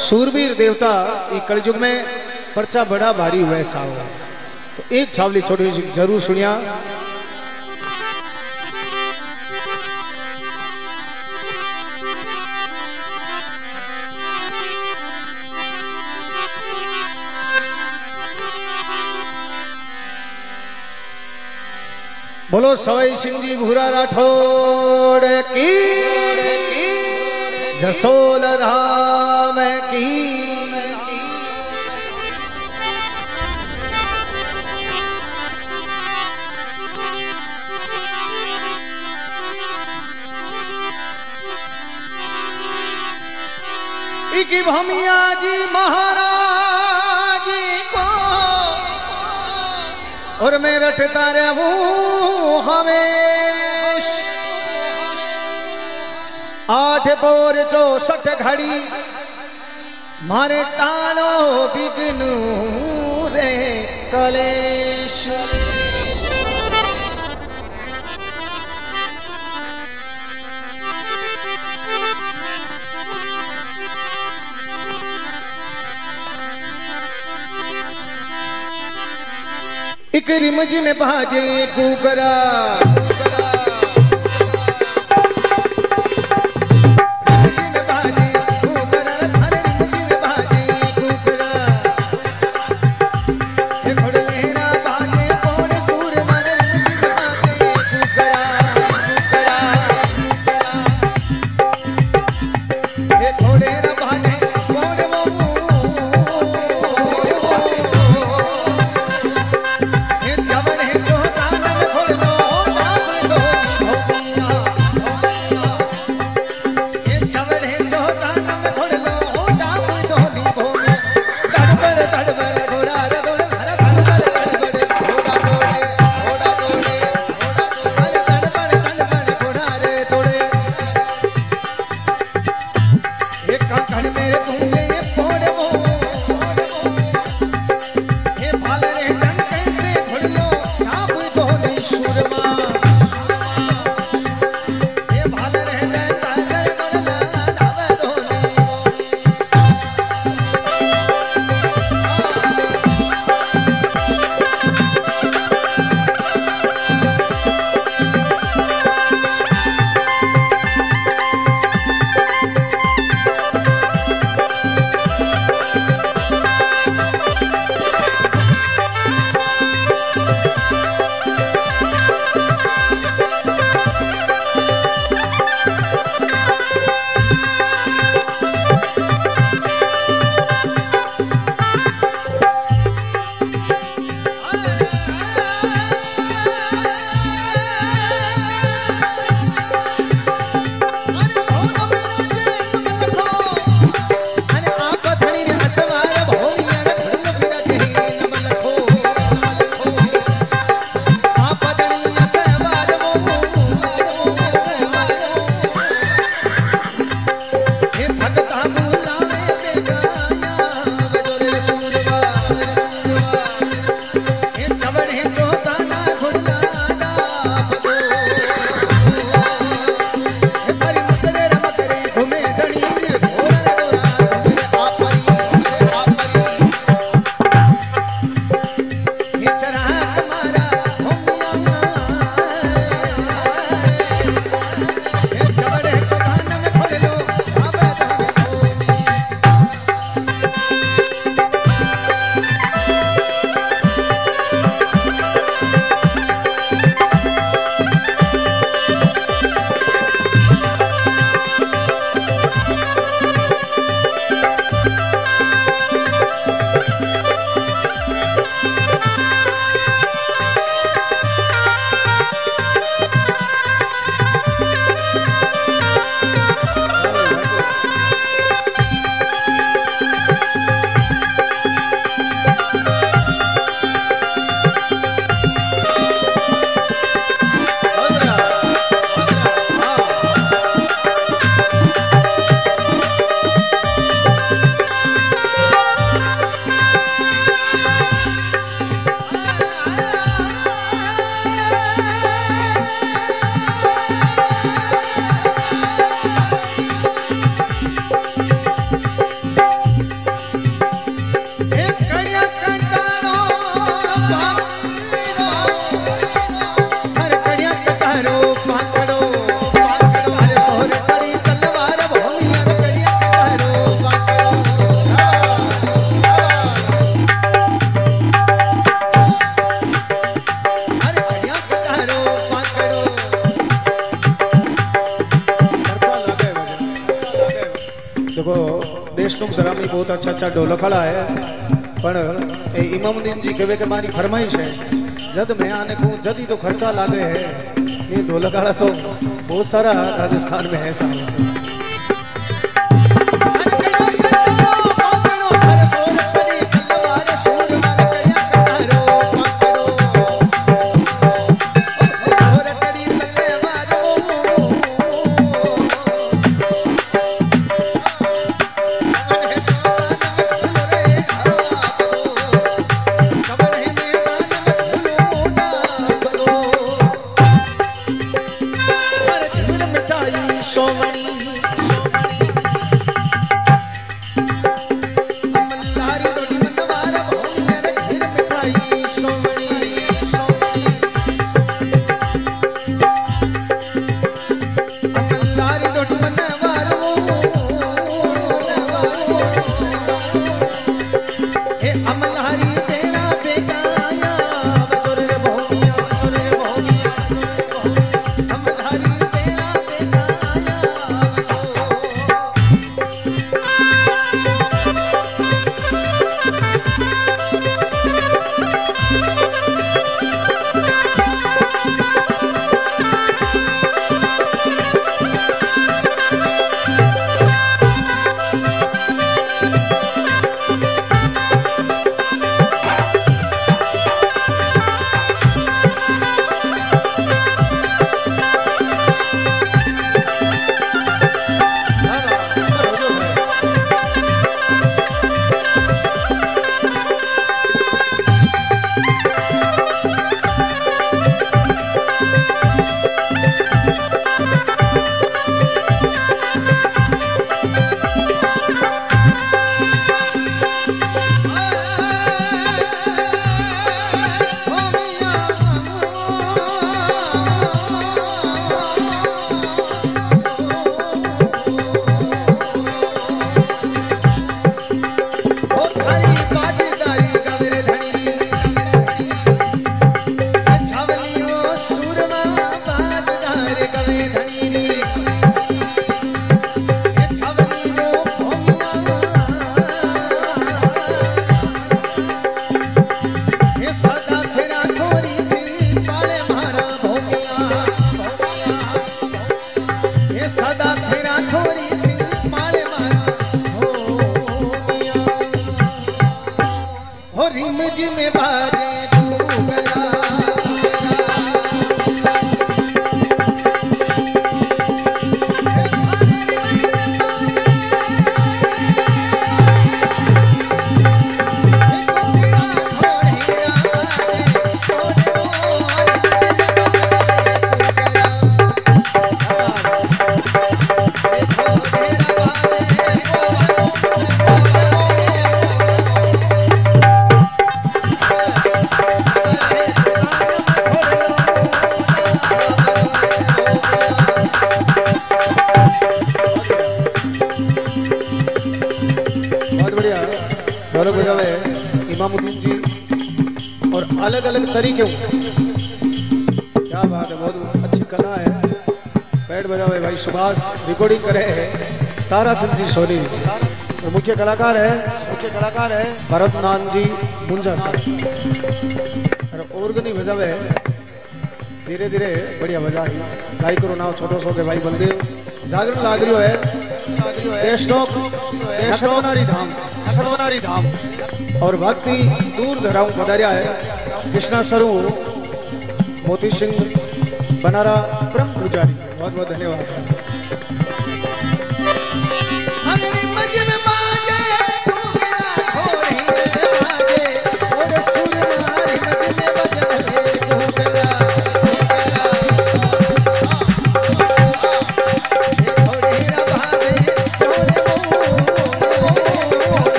सूरवीर देवता कलयुग में पर्चा बड़ा भारी हुआ है तो एक छावली छोटी ज़रूर सुनिया। बोलो सवाई सिंह जी, भूरा राठौड़ की जसोल धाम की इकी भमिया जी महाराज को और मैं रटता रहूँ हमेश आठ पोर चौसठ घड़ी मारे टालो बिगनू रे कलेश। एक रिमज में बाजे દેશનું ગ્રામી बहुत अच्छा अच्छा ढोलक खड़ा है પણ એ ઇમામુદ્દીન જી કહેવે કે મારી ફરમાઈશ है जद मैं आने को जद ही तो खर्चा लागे है ये ढोलक वाला तो बहुत सारा राजस्थान में है साहब अलग अलग तरीके क्या बात है, बहुत अच्छी कला है। पैड बजाओ भाई, सुभाष रिकॉर्डिंग करे है। ताराचंद जी सोनी तो मुख्य कलाकार है, मुख्य कलाकार है भरत नान जी, मुंजा साहब। और ऑर्गनी बजावे धीरे धीरे बढ़िया मज़ा आई गाई करो नाव छोटो सो के भाई बंदे। जागरण लाग रही है धाम और भक्ति दूर धराऊ पधारिया है। कृष्णा सरू मोती सिंह बनारा परम पुजारी। बहुत बहुत धन्यवाद।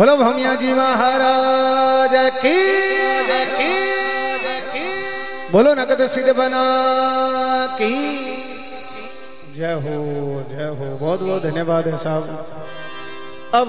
बोलो भमिया जी महाराज की। बोलो नकद सिद्ध बना की। जय हो जय हो। बहुत बहुत धन्यवाद है साहब। अब